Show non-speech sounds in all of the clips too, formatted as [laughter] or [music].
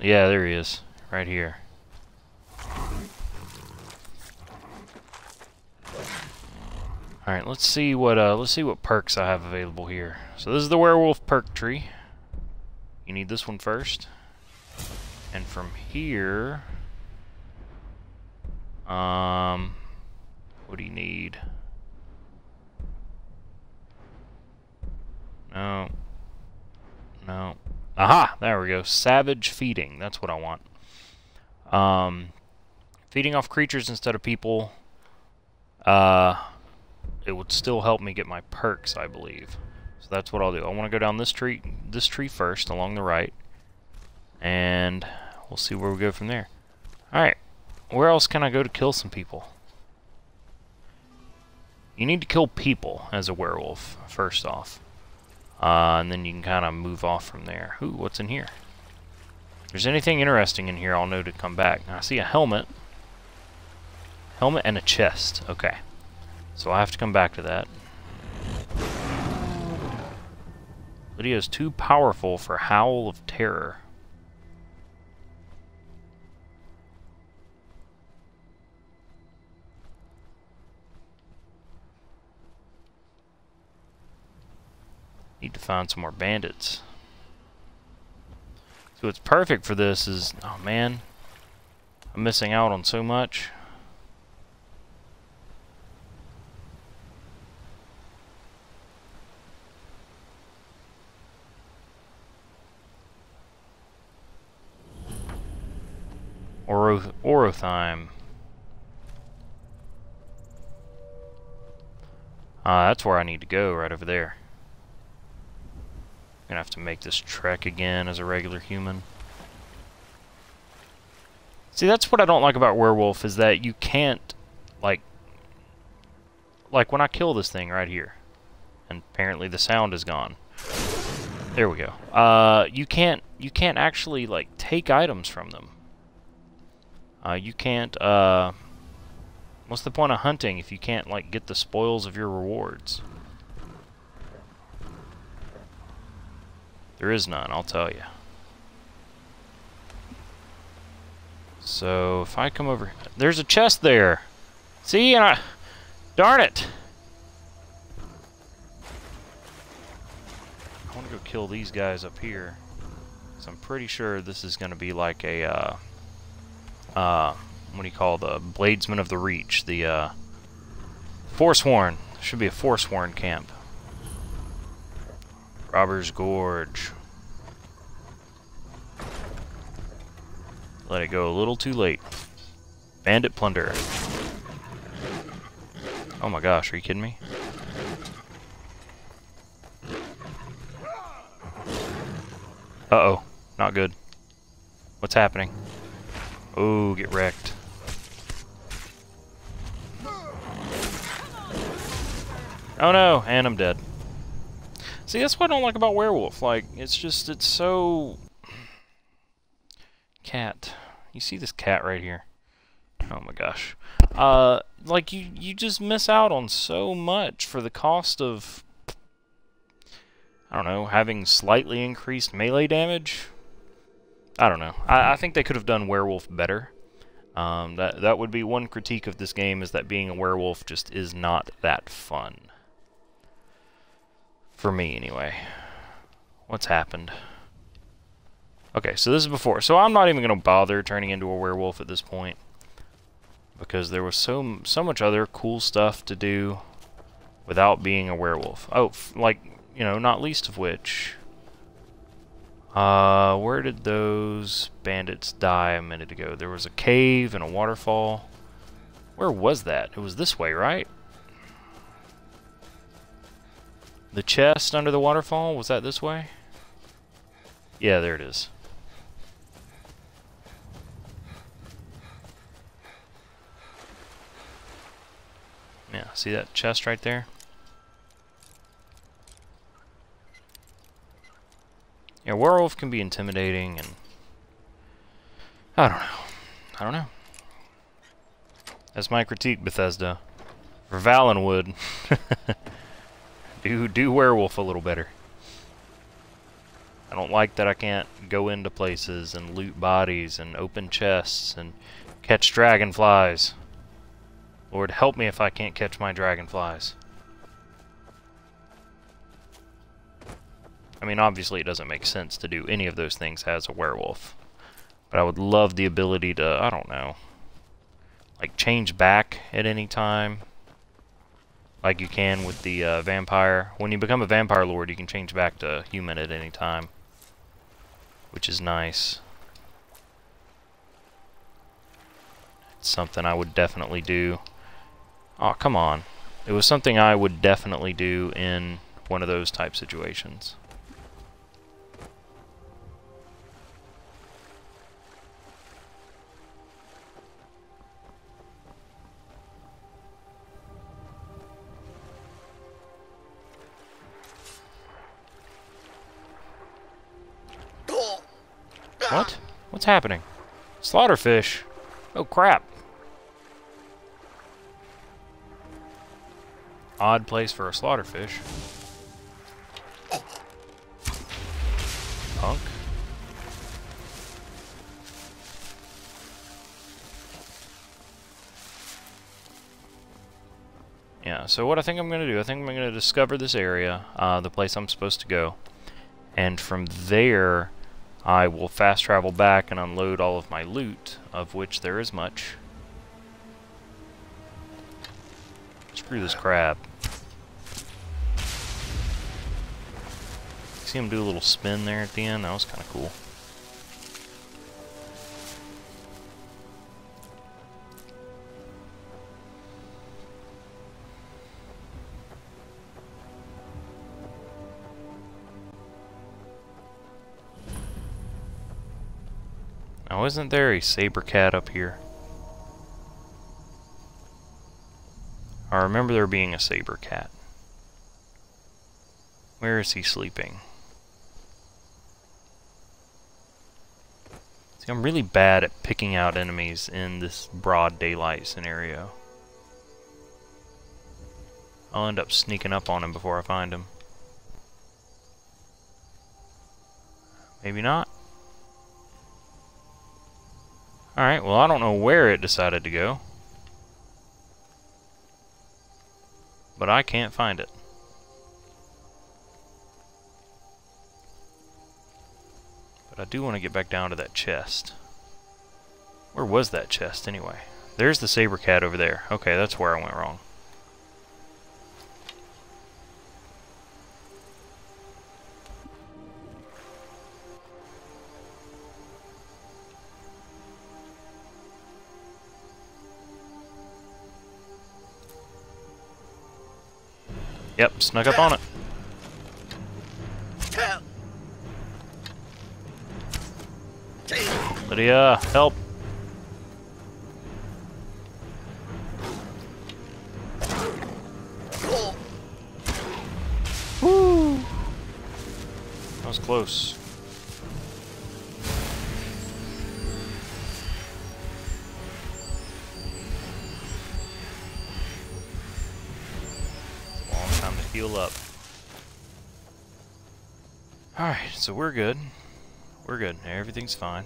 Yeah, there he is. Right here. Alright, let's see what uh let's see what perks I have available here. So this is the werewolf perk tree. You need this one first. And from here um what do you need? No. Aha! There we go. Savage feeding. That's what I want. Um, feeding off creatures instead of people. Uh, it would still help me get my perks, I believe. So that's what I'll do. I want to go down this tree, this tree first, along the right, and we'll see where we go from there. All right. Where else can I go to kill some people? You need to kill people as a werewolf, first off. Uh, and then you can kind of move off from there. Ooh, what's in here? If there's anything interesting in here, I'll know to come back. I see a helmet. Helmet and a chest. Okay. So I have to come back to that. Lydia's too powerful for Howl of Terror. Need to find some more bandits. So what's perfect for this is, oh man, I'm missing out on so much. Oroth Orotheim. Ah, uh, that's where I need to go, right over there. Gonna have to make this trek again as a regular human. See, that's what I don't like about Werewolf, is that you can't, like... Like, when I kill this thing right here, and apparently the sound is gone. There we go. Uh, you can't, you can't actually, like, take items from them. Uh, you can't, uh... What's the point of hunting if you can't, like, get the spoils of your rewards? There is none, I'll tell you. So, if I come over... There's a chest there! See, and I... Darn it! I want to go kill these guys up here. So I'm pretty sure this is going to be like a, uh... Uh... What do you call the Bladesman of the Reach? The, uh... Forsworn. Should be a Forsworn camp. Robber's Gorge. Let it go a little too late. Bandit Plunder. Oh my gosh, are you kidding me? Uh-oh. Not good. What's happening? Oh, get wrecked. Oh no, and I'm dead. See, that's what I don't like about Werewolf. Like, it's just, it's so... Cat. You see this cat right here? Oh my gosh. Uh, like, you, you just miss out on so much for the cost of... I don't know, having slightly increased melee damage? I don't know. I, I think they could have done Werewolf better. Um, that, that would be one critique of this game, is that being a werewolf just is not that fun. For me, anyway. What's happened? Okay, so this is before. So I'm not even going to bother turning into a werewolf at this point. Because there was so, so much other cool stuff to do without being a werewolf. Oh, like, you know, not least of which... Uh, where did those bandits die a minute ago? There was a cave and a waterfall. Where was that? It was this way, right? The chest under the waterfall, was that this way? Yeah, there it is. Yeah, see that chest right there? Yeah, werewolf can be intimidating and... I don't know. I don't know. That's my critique, Bethesda. For Valenwood. [laughs] Do do werewolf a little better. I don't like that I can't go into places and loot bodies and open chests and catch dragonflies. Lord, help me if I can't catch my dragonflies. I mean, obviously it doesn't make sense to do any of those things as a werewolf. But I would love the ability to, I don't know, like change back at any time. Like you can with the uh, vampire. When you become a vampire lord, you can change back to human at any time. Which is nice. It's something I would definitely do. Oh, come on. It was something I would definitely do in one of those type situations. What? What's happening? Slaughterfish. Oh crap. Odd place for a slaughterfish. Punk. Yeah, so what I think I'm going to do, I think I'm going to discover this area, uh, the place I'm supposed to go. And from there, I will fast travel back and unload all of my loot, of which there is much. Screw this crab. See him do a little spin there at the end? That was kind of cool. Now isn't there a saber cat up here? I remember there being a saber cat. Where is he sleeping? See, I'm really bad at picking out enemies in this broad daylight scenario. I'll end up sneaking up on him before I find him. Maybe not. Alright, well I don't know where it decided to go. But I can't find it. But I do want to get back down to that chest. Where was that chest anyway? There's the saber cat over there. Okay, that's where I went wrong. Yep, snuck up on it. Lydia, help! Woo! That was close. Heal up. Alright, so we're good. We're good. Everything's fine.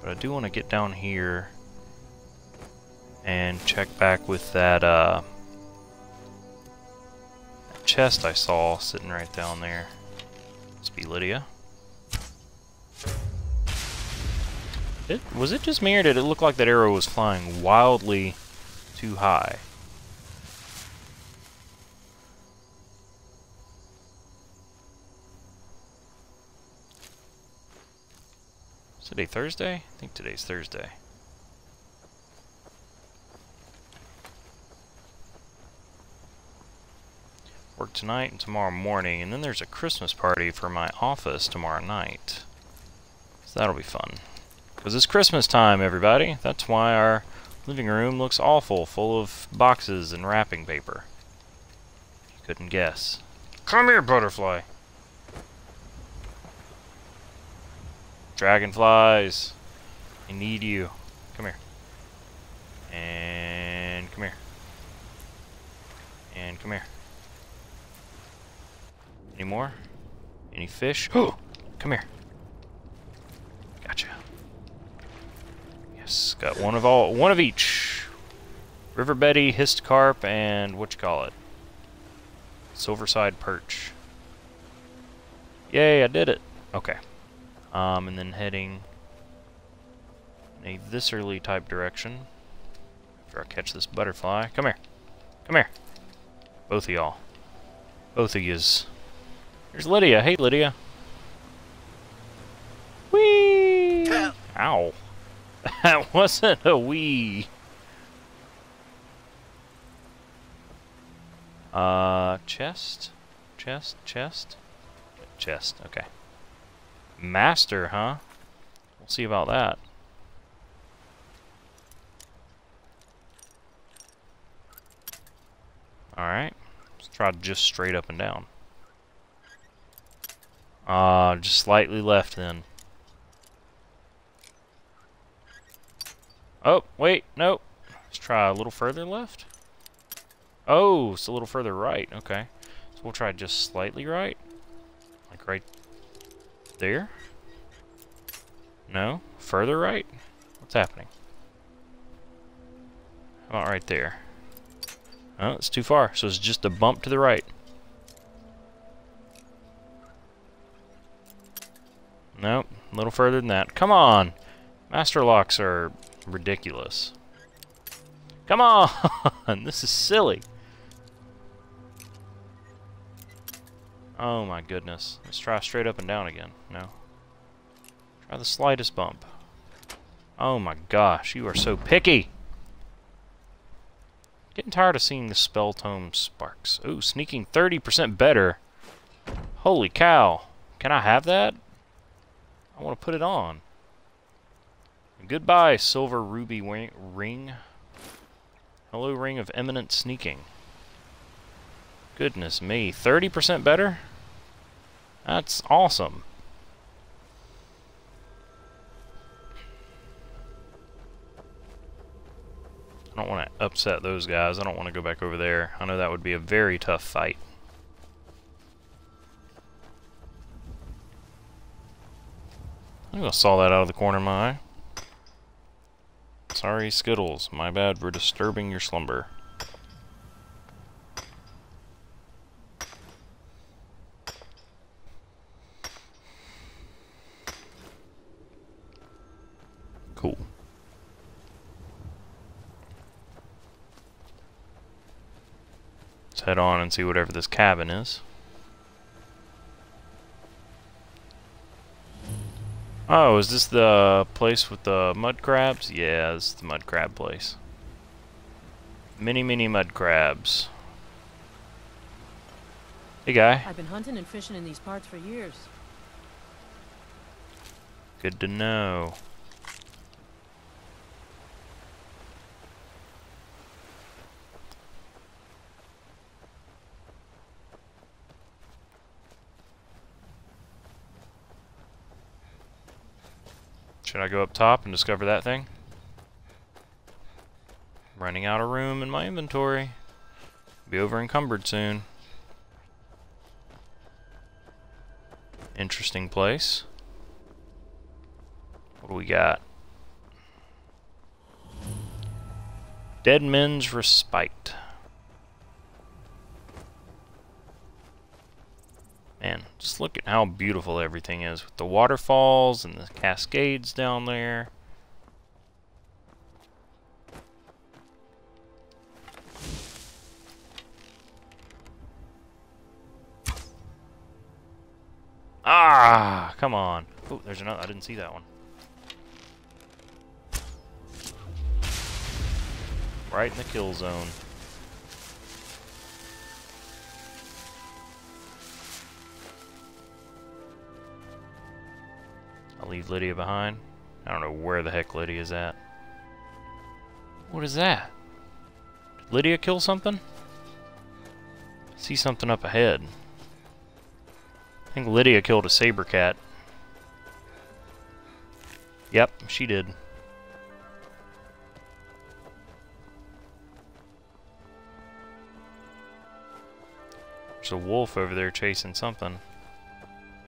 But I do want to get down here and check back with that, uh, chest I saw sitting right down there. Must be Lydia. It, was it just me or did it look like that arrow was flying wildly too high? Today Thursday? I think today's Thursday. Work tonight and tomorrow morning, and then there's a Christmas party for my office tomorrow night. So that'll be fun. Because it's Christmas time, everybody. That's why our living room looks awful, full of boxes and wrapping paper. You Couldn't guess. Come here, butterfly. Dragonflies. I need you. Come here. And come here. And come here. Any more? Any fish? [gasps] Oh! Come here. Gotcha. Yes, got one of all, one of each. River Betty, Hist Carp, and what you call it? Silverside Perch. Yay, I did it. Okay. Um, and then heading in a viscerally type direction. After I catch this butterfly. Come here. Come here. Both of y'all. Both of yous. There's Lydia. Hey, Lydia. Whee! Ow. [laughs] That wasn't a wee. Uh, chest? Chest? Chest? Chest, okay. Master, huh? We'll see about that. Alright. Let's try just straight up and down. Uh, just slightly left then. Oh, wait, nope. Let's try a little further left. Oh, it's a little further right. Okay. So we'll try just slightly right. Like right there. No? Further right? What's happening? How about right there? Oh, it's too far. So it's just a bump to the right. Nope. A little further than that. Come on! Master locks are ridiculous. Come on! [laughs] this is silly. Oh my goodness. Let's try straight up and down again. No. Try the slightest bump. Oh my gosh, you are so picky! Getting tired of seeing the spell tome sparks. Ooh, sneaking 30% better. Holy cow. Can I have that? I want to put it on. Goodbye, silver ruby ring. Hello, ring of eminent sneaking. Goodness me, 30% better? That's awesome. I don't want to upset those guys. I don't want to go back over there. I know that would be a very tough fight. I think I saw that out of the corner of my eye. Sorry, Skittles. My bad for disturbing your slumber. Cool. Let's head on and see whatever this cabin is. Oh, is this the place with the mud crabs? Yeah, this is the mud crab place. Many, many mud crabs. Hey, guy. I've been hunting and fishing in these parts for years. Good to know. Should I go up top and discover that thing? running out of room in my inventory. Be over encumbered soon. Interesting place. What do we got? Dead Men's Respite. Man, just look at how beautiful everything is with the waterfalls and the cascades down there. Ah, come on. Oh, there's another. I didn't see that one. Right in the kill zone. I'll leave Lydia behind. I don't know where the heck Lydia's at. What is that? Did Lydia kill something? see something up ahead. I think Lydia killed a saber cat. Yep, she did. There's a wolf over there chasing something.